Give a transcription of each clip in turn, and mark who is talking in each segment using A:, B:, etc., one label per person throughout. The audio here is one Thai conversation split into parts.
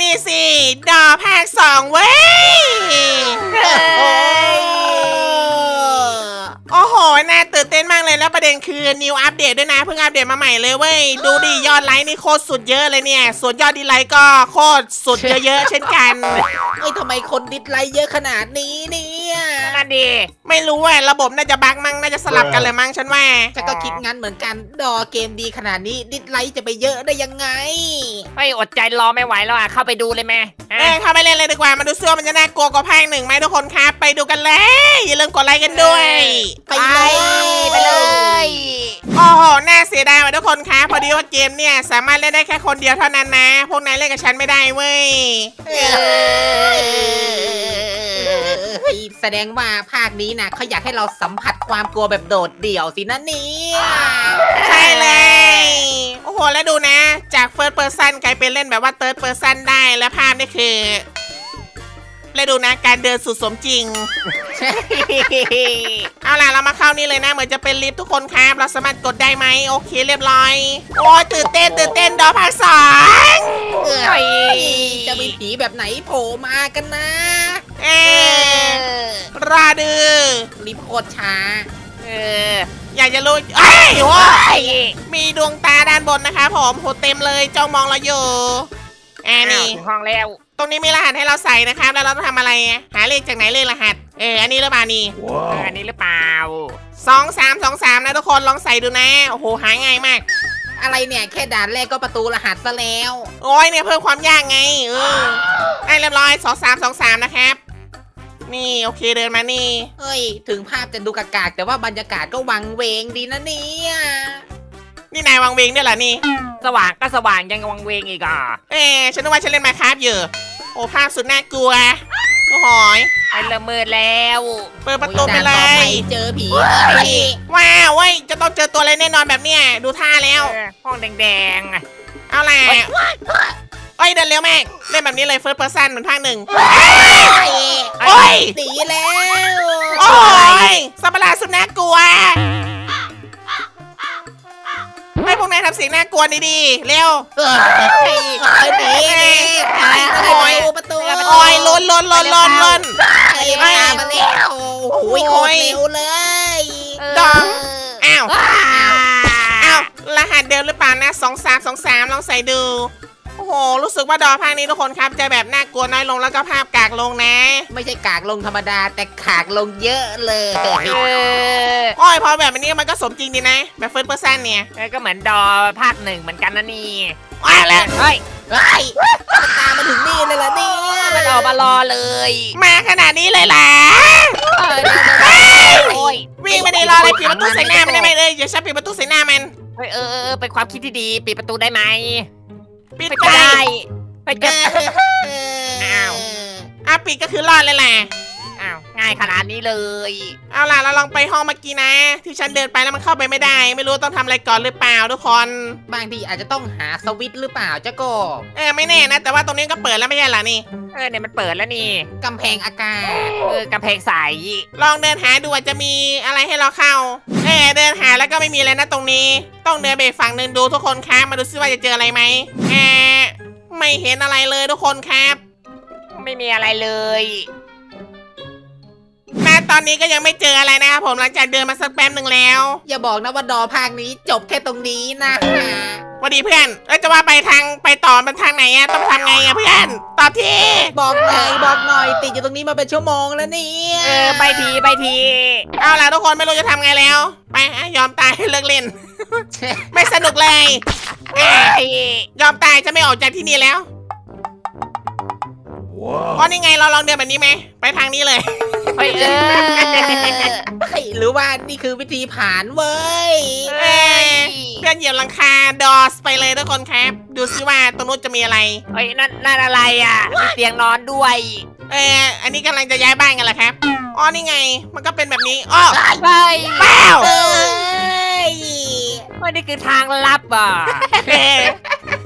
A: นี่สิดอภาคสองเว้ย
B: โอ้ย
A: โอ้โห น่าตื่นเต้นมากเลยแล้วประเด็นคือ new update ด้วยนะเพิ่งอัปเดตมาใหม่เลยเว้ย ดูดิยอดไลค์นี่โคตรสุดเยอะเลยเนี่ย ส่วนยอด dislike ก็โคตรสุดเยอะๆเช่นกัน
B: เอ้ยทำไมคน dislike เยอะขนาดนี้นี่
C: ดี
A: ไม่รู้อะระบบน่าจะบั๊กมั้งน่าจะสลับกันเลยมั้งฉันว่า
B: ฉันก็คิดงั้นเหมือนกัน Doors เกมดีขนาดนี้ dislike จะไปเยอะได้ยังไง
C: เฮ้ยอดใจรอไม่ไหวแล้วอะ เข้าไปดูเลยไหมฮะ
A: เอ้ยเข้าไปเล่นเลยดีกว่ามาดูซิว่ามันจะน่ากลัวกว่าภาคหนึ่งไหมทุกคนครับ ไปดูกันเลยอย่าลืมกดไลค์กันด้วย
B: ไปเลย
C: ไปเลย
A: โอ้โหน่าเสียดายว่ะทุกคนครับพอดีว่าเกมเนี่ยสามารถเล่นได้แค่คนเดียวเท่านั้นนะ พวกนายเล่นกับฉันไม่ได้เว้ย
B: เอ้ย แสดงว่าภาคนี้นะเขาอยากให้เราสัมผัสความกลัวแบบโดดเดี่ยวสินะเนี่ย
A: ใช่เลย โอ้โห แล้วดูนะ จาก First Person กลายเป็นเล่นแบบว่า Third Person ได้แล้วภาพนี่คือ แล้วดูนะการเดินสุดสมจริง เอาล่ะเรามาเข้านี่เลยนะ เหมือนจะเป็นลิฟต์ทุกคนครับ เราสามารถกดได้ไหมโอเคเรียบร้อย โอ้ยตื่นเต้นตื่นเต้นดอภาคสอง
B: เอ้
C: เฮ้
B: ย
C: ย
B: จะมีผีแบบไหนโผล่มากันนะ
A: เอ๊ รอดือ
B: รีบโคตรช้า
C: เออ
A: อยากจะรู้เอ้ยว้า
C: ไอ้
A: มีดวงตาด้านบนนะคะผมโหเต็มเลยจ้องมองเราอยู่อ่า
C: อ้าว
A: นี่
C: ถึงห้องแล้ว
A: ตรงนี้มีรหัสให้เราใส่นะครับแล้วเราต้องทำอะไรอะหาเลขจากไหนเลขรหัส เอออันนี้หรือเปล่านี่
C: เอออันนี้หรือเปล่า
A: สองสามสองสามนะทุกคนลองใส่ดูนะ โอ้โหหาง่ายมาก
B: อะไรเนี่ยแค่ด่านแรกก็ประตูรหัสซะแล้ว
A: โอ้ยเนี่ยเพิ่มความยากไง เออได้เรียบร้อยสองสามสองสามนะครับ นี่โอเคเดินมานี่
B: เฮ้ย ถึงภาพจะดูกากๆแต่ว่าบรรยากาศก็วังเวงดีนะเนี่ย
A: นี่นายวางเวงเนี่ยเหรอนี่
C: สว่างก็สว่างยังวังเวงอีกอะ
A: เอ๊ฉันนึกว่าฉันเล่นมาครับอยู่ โอ้ภาพสุดน่ากลัวโอ้โหย
C: ไอ้เริ่มมืดแล้ว
A: เปิดประตูไปเล
B: โอ้ด่านต่อไป
A: ย
B: เจอผี
A: ว้าวเว้ยจะต้องเจอตัวอะไรแน่นอนแบบเนี้ยดูท่าแล้ว
C: เออห้องแดงๆอะ
A: เอาล่ะ เอ้ยเดินเร็วมากเล่นแบบนี้เลย first person เหมือนภาคหนึ่งโอ้ย
B: หนีแล้ว
A: โอ้ยสัตว์ประหลาดสุดน่ากลัวให้พวกนายทำเสียงน่ากลัวดีๆเร็ว
B: เฮ้ยเฮ้ยหนีหนีไปไปประตูประตู
A: โอ้ย run run run run run
B: ไอ้มามาแล้วโอ้โหโคตรเร็วเลย
A: ดองอ้าวอ้าวรหัสเดิมหรือเปล่านะสองสามสองสามลองใส่ดู โอ้โห รู้สึกว่าดอภาคนี้ทุกคนครับจะแบบน่ากลัวน้อยลงแล้วก็ภาพกากลงนะ
B: ไม่ใช่กากลงธรรมดา แต่กากลงเยอะเลย
C: เออ
A: โอ้ยพอแบบนี้มันก็สมจริงดีนะ แบบ first person เนี่ย
C: เออก็เหมือนดอภาคหนึ่งเหมือนกันนะนี่
A: ว้าวแล้ว
C: เฮ้ย
B: เฮ้ยมันตามมาถึงนี่เลยเหรอเนี่ย
C: มันออกมารอเลย
A: มาขนาดนี้เลยล่ะ
B: เออเดี๋ยวเดี๋ยวเดี๋ยว
C: โอ้ย
A: วิ่งไม่ได้รอเลยปิดประตูใส่หน้ามันได้ไหมเลยอย่าชับปิดประตูใส่หน้ามัน
C: เฮ้ยเออเออเออเป็นความคิดที่ดีปิดประตูได้ไหม
A: ปิด
C: ไม่
A: ไป
C: ได้ไปจะ
B: อ้าว
A: อะปิดก็คือรอดเลยแหละ
C: อ้าวง่ายขนาดนี้เลย
A: เอาล่ะเราลองไปห้องเมื่อกี้นะ ที่ฉันเดินไปแล้วมันเข้าไปไม่ได้ ไม่รู้ต้องทำอะไรก่อนหรือเปล่าทุกคน
B: บางทีอาจจะต้องหาสวิตช์หรือเปล่าเจ้าโกบ
A: เออไม่แน่นะ แต่ว่าตรงนี้ก็เปิดแล้วไม่ใช่เหรอนี่
C: เออเนี่ยมันเปิดแล้วนี่
B: กำแพงอากาศ
C: เออกำแพงใส
A: ลองเดินหาดูอาจจะมีอะไรให้เราเข้าเออเดินหาแล้วก็ไม่มีอะไรนะตรงนี้ ต้องเดินไปอีกฝั่งหนึ่งดูทุกคนครับมาดูซิว่าจะเจออะไรไหมแอบไม่เห็นอะไรเลยทุกคนครับ
C: ไม่มีอะไรเลย
A: แม้ ตอนนี้ก็ยังไม่เจออะไรนะครับผมหลังจากเดินมาสักแป๊บหนึ่งแล้ว
B: อย่าบอกนะว่าดอภาคนี้จบแค่ตรงนี้นะ
A: สวัสดีเพื่อนเอ้ยจะว่าไปทางไปต่อเป็นทางไหนอะต้องทำไงอะเพื่อนตอบที
B: บอกหน่อยบอกหน่อย ติดอยู่ตรงนี้มาเป็นชั่วโมงแล้วเนี่ย
C: เออไปทีไปที
A: เอาล่ะทุกคนไม่รู้จะทำไงแล้ว ไปอะยอมตายเลิกเล่น ไม่สนุกเลยอะ
C: ไอ้
A: ยอมตายจะไม่ออกจากที่นี่แล้วเพราะนี่ไงเราลองเดินแบบนี้ไหม ไปทางนี้เลย
C: เฮ้ยเออ
B: เฮ้ยหรือว่านี่คือวิธีผ่านเว้ย
A: เอ้ยเพื่อนเหยียบหลังคาดอสไปเลยทุกคนครับ ดูซิว่าตรงนู้นจะมีอะไร
C: เฮ้ยนั่นนั่นอะไรอะมีเตียงนอนด้วย
A: เอออันนี้กำลังจะย้ายบ้านกันเหรอครับอ๋อนี่ไง มันก็เป็นแบบนี้อ้อ
C: เฮ้ย
A: เปล่า
B: เอ้ย
C: เฮ้ยนี่คือทางลับอะ
A: เออ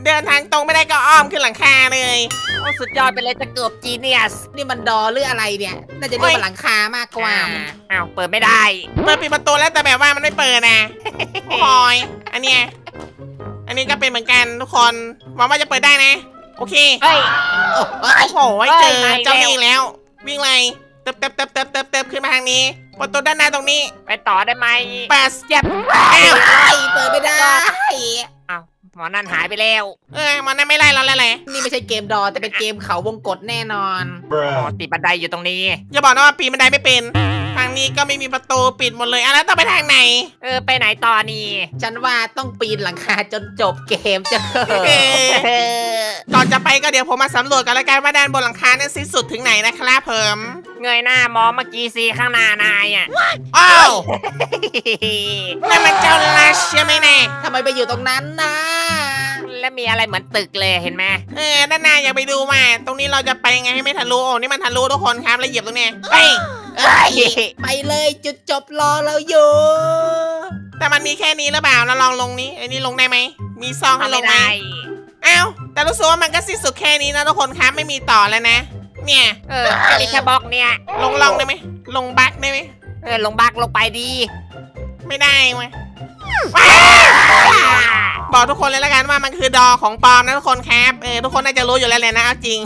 A: เดินทางตรงไม่ได้ก็อ้อมขึ้นหลังคาเลย
C: โอ้สุดยอดไปเลยจะเกือบจีเนียส
B: นี่มันดอหรืออะไรเนี่ย น่าจะเรียกว่าหลังคามากกว่า
C: อ้าวเปิดไม่ได้
A: เปิดปิดประตูแล้วแต่แบบว่ามันไม่เปิดนะโอ้ยอันเนี้ยอันนี้ก็เป็นเหมือนกันทุกคนหวังว่าจะเปิดได้นะ โอเค
C: เฮ้ย
B: โอ้ย
A: โอ้โห
C: เฮ้ย
A: เจอ
C: มาอีก
A: เจ้านี่
C: แล้ว
A: แล้ว วิ่งเลยเติบเติบเติบเติบเติบเติบขึ้นมาทางนี้ประตูด้านหน้าตรงนี้
C: ไปต่อได้ไหม
A: ปัส
C: เจ็บ
A: อ้าว
B: ไอ้เปิดไม่ได้
C: อ้าว หมอนั่นหายไปแล้ว
A: เออมันนั่นไม่ไล่เราแล้วแหละ
B: นี่ไม่ใช่เกมดอแต่เป็นเกมเขาวงกตแน่นอน
C: อ๋อติดบันไดอยู่ตรงนี้
A: อย่าบอกนะว่าปีนบันไดไม่เป็น ทางนี้ก็ไม่มีประตูปิดหมดเลยอะแล้วต้องไปทางไหน
C: เออไปไหนต่อนี่
B: ฉันว่าต้องปีนหลังคาจนจบเกมจะ
A: เอ๊ะก่อนจะไปก็เดี๋ยวผมมาสำรวจกันแล้วกันว่าด้านบนหลังคานั้นสิ้นสุดถึงไหนนะครับเพิ่ม
C: เงยหน้ามองเมื่อกี้สิข้างหน้านายอะ
A: อ้าวนั่นมันเจ้าลัชใช่ไหมแน่
B: ทำไมไปอยู่ตรงนั้นนะ
C: แล้วมีอะไรเหมือนตึกเลยเห็นไหม
A: เออด้านหน้าอยากไปดูมาตรงนี้เราจะไปยังไงให้ไม่ทะลุโอ้นี่มันทะลุทุกคนครับแล้วเหยียบตรงเนี้ยเฮ้ย
B: เอ้ยไปเลยจุดจบรอเราอยู่
A: แต่มันมีแค่นี้หรือเปล่าเราลองลงนี้ไอ้นี่ลงได้ไหมมีซองให้ล
C: ไม่
A: งไหม
C: ได้
A: อ้าวแต่รู้สึกว่ามันก็สิ้นสุดแค่นี้นะทุกคนครับไม่มีต่อแล้วนะ เนี่ย
C: เออก็มีแค่บล็อกเนี่ย
A: ลงลองได้ไหมลงบักได้ไหม
C: เออลงบักลงไปดี
A: ไม่ได้เว้ยบอกทุกคนเลยแล้วกันว่ามันคือดอของปลอมนะทุกคนครับเออทุกคนน่าจะรู้อยู่แล้วแหละนะเอาจริง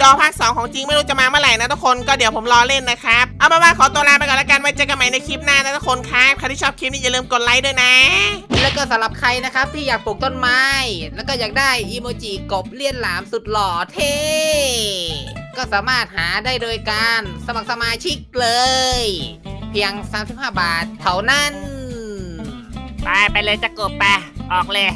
A: ดอภาค2ของจริงไม่รู้จะมาเมื่อไหร่นะทุกคนก็เดี๋ยวผมรอเล่นนะครับ เอาเป็นว่าขอตัวลาไปก่อนแล้วกันไว้เจอกันใหม่ในคลิปหน้านะทุกคนครับใครที่ชอบคลิปนี้อย่าลืมกดไลค์ด้วยนะ
B: แล้วก็สำหรับใครนะครับที่อยากปลูกต้นไม้ แล้วก็อยากได้อีโมจิกบเลี่ยนหลามสุดหล่อเท่ก็สามารถหาได้โดยการสมัครสมาชิกเลย เพียง 35 บาทเท่านั้น
C: ไปไปเลยจะกบไปออกเลย